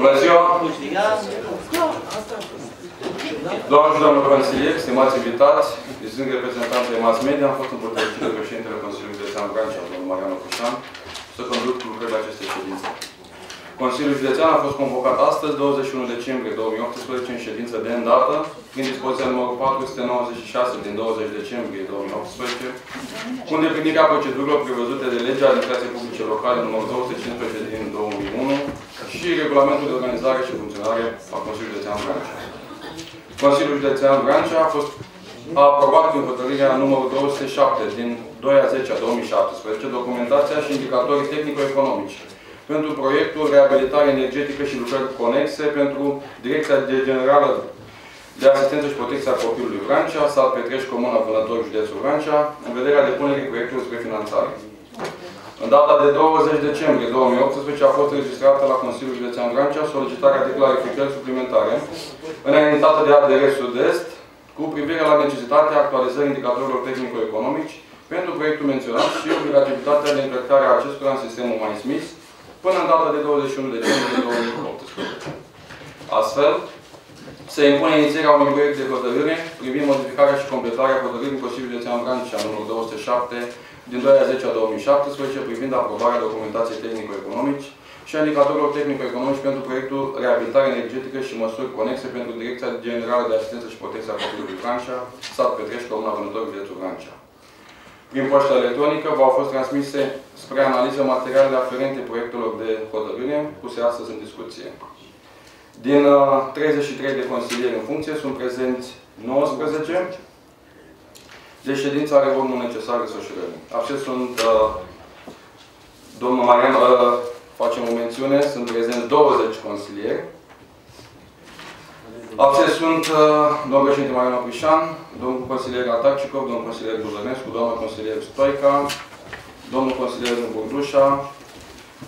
Bună ziua! Doamne și domnul consilier, stimați invitați, sunt reprezentant de mass media, am fost împărtășit de președintele Consiliului de Țean Brancea, domnul Marian Cușan, să conduc lucrările acestei ședințe. Consiliul Județean a fost convocat astăzi, 21 decembrie 2018, în ședință de îndată, prin dispoziția numărul 496 din 20 decembrie 2018, cu îndeplinirea procedurilor prevăzute de legea administrației publice locale numărul 215 din 2000 și regulamentul de organizare și funcționare a Consiliului Județean Brancea. Consiliul Județean Brancea a fost a aprobat prin hotărârea numărul 207 din 2 a 10 a 2017 documentația și indicatorii tehnico-economici pentru proiectul Reabilitare energetică și lucrări conexe pentru Direcția Generală de Asistență și Protecție a Copilului Vrancea, sat Petrești, Comuna Vânător, Județul Vrancea, în vederea depunerii proiectului spre finanțare. În data de 20 decembrie 2018 a fost registrată la Consiliul Județean Vrancea solicitarea de clarificări suplimentare înaintată de ADR Sud-Est cu privire la necesitatea actualizării indicatorilor tehnico-economici pentru proiectul menționat și obligativitatea de încărcare a acestora în sistemul MySmith până în data de 21 decembrie 2018. Astfel, se impune inițierea unui proiect de hotărâre privind modificarea și completarea hotărârii Consiliului Județean Brancea numărul 207 din 2 a 10 a 2017 privind aprobarea documentației tehnico-economici și a indicatorilor tehnico-economici pentru proiectul Reabilitare energetică și măsuri conexe pentru Direcția Generală de Asistență și Protecție a Copilului Brancea, sat Petrești, Comuna Vânător, județul Brancea. Prin poștă electronică v-au fost transmise spre analiză materialele aferente proiectelor de hotărâre puse astăzi în discuție. Din uh, 33 de consilieri în funcție sunt prezenți 19. Deci ședința are volumul necesar de desfășurării. Așa sunt uh, domnul Marian, uh, facem o mențiune, sunt prezenți 20 consilieri. Absent sunt uh, domnul președinte Marian Crișan, domnul consilier Atacicov, domnul consilier Buzănescu, domnul consilier Stoica, domnul consilier Burdușa,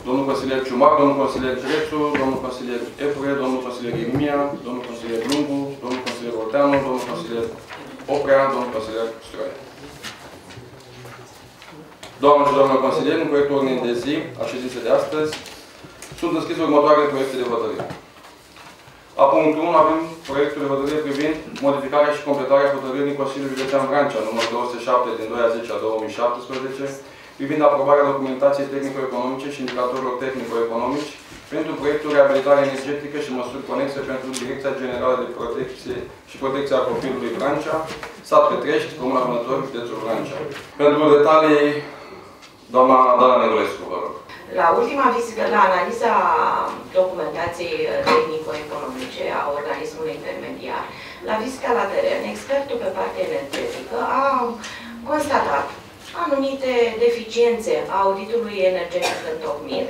domnul consilier Ciumac, domnul consilier Crețu, domnul consilier Efure, domnul consilier Irmia, domnul consilier Lungu, domnul consilier Orteanu, domnul consilier Oprea, domnul consilier Stroie. Doamnă și domnul consilier, în proiectul ordinii de zi a ședinței de astăzi sunt înscrise următoarele proiecte de hotărâre. La punctul 1 avem proiectul de hotărâre privind modificarea și completarea hotărârii Consiliului Județean Vrancea, numărul 207 din 2 a 10 a 2017, privind aprobarea documentației tehnico-economice și indicatorilor tehnico-economici pentru proiectul Reabilitare energetică și măsuri conexe pentru Direcția Generală de Protecție și Protecția a Copilului Vrancea, sat Petrești, Comuna Vânător, județul Vrancea. Pentru detalii, doamna Dana Negulescu, vă rog. La ultima vizită, la analiza documentației tehnico-economice a organismului intermediar, la vizita la teren, expertul pe partea energetică a constatat anumite deficiențe a auditului energetic întocmit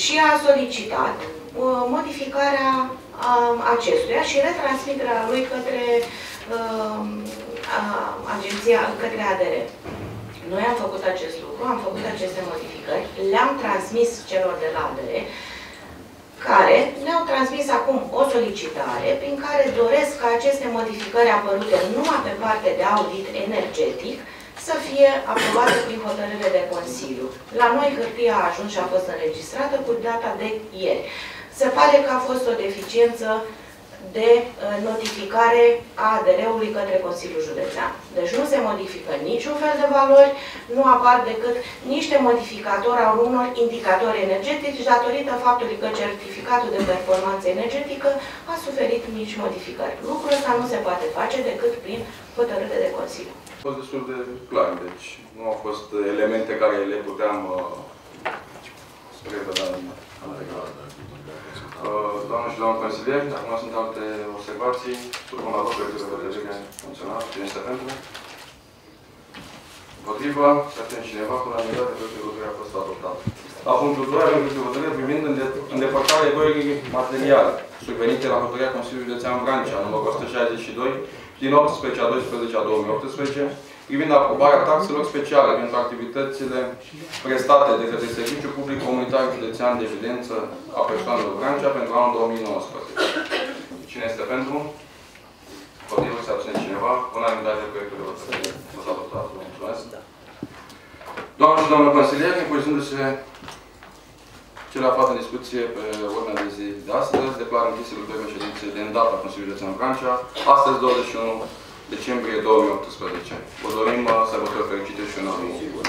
și a solicitat uh, modificarea uh, acestuia și retransmiterea lui către uh, agenția, către ADR. Noi am făcut acest lucru, am făcut aceste modificări, le-am transmis celor de la ADR, care ne-au transmis acum o solicitare prin care doresc ca aceste modificări apărute numai pe parte de audit energetic să fie aprobate prin hotărâre de Consiliu. La noi hârtia a ajuns și a fost înregistrată cu data de ieri. Se pare că a fost o deficiență de uh, notificare a ADR-ului către Consiliul Județean. Deci nu se modifică niciun fel de valori, nu apar decât niște modificatori al unor indicatori energetici datorită faptului că certificatul de performanță energetică a suferit mici modificări. Lucrul ăsta nu se poate face decât prin hotărâre de Consiliu. A fost destul de clar, deci nu au fost elemente care le puteam uh, spre vedea în Uh, doamne și doamne consilier, dacă nu sunt alte observații, supun la vot proiectul de hotărâre funcțional. Cine este pentru? Împotrivă, se atent cineva, cu unanimitate, proiectul de hotărâre a fost adoptat. La punctul 2 avem proiectul de hotărâre privind îndepărtarea egoii materiale survenite la hotărârea Consiliului Județean Brancea, numărul 162, din 18 a 12 a 2018, privind aprobarea taxelor speciale pentru activitățile prestate de către Serviciul Public Comunitar Județean de Evidență a persoanelor Vrancea pentru anul 2019. Cine este pentru? Potrivă se abține cineva. Unanimitate proiectul de hotărâre. Fost adoptat. Mulțumesc. Doamne și domnul consilier, impozându-se Cel aflat în discuție pe ordinea de zi de astăzi, declară închise lucrările ședinței de îndată a Consiliului Județean Vrancea, astăzi 21 decembrie 2018. Vă dorim uh, sărbători fericite și un an bun.